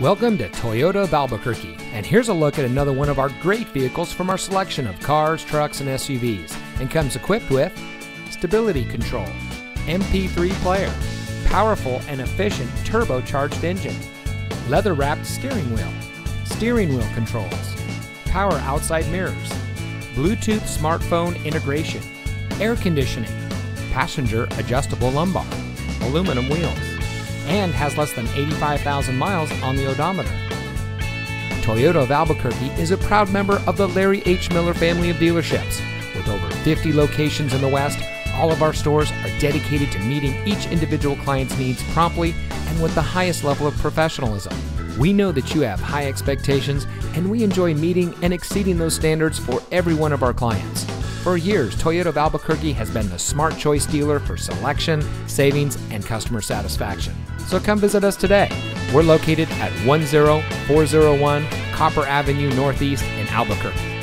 Welcome to Toyota of Albuquerque, and here's a look at another one of our great vehicles from our selection of cars, trucks, and SUVs, and comes equipped with stability control, MP3 player, powerful and efficient turbocharged engine, leather wrapped steering wheel, steering wheel controls, power outside mirrors, Bluetooth smartphone integration, air conditioning, passenger adjustable lumbar, aluminum wheels, and has less than 85,000 miles on the odometer. Toyota of Albuquerque is a proud member of the Larry H. Miller family of dealerships. With over 50 locations in the West, all of our stores are dedicated to meeting each individual client's needs promptly and with the highest level of professionalism. We know that you have high expectations, and we enjoy meeting and exceeding those standards for every one of our clients. For years, Toyota of Albuquerque has been the smart choice dealer for selection, savings, and customer satisfaction. So come visit us today. We're located at 10401 Copper Avenue Northeast in Albuquerque.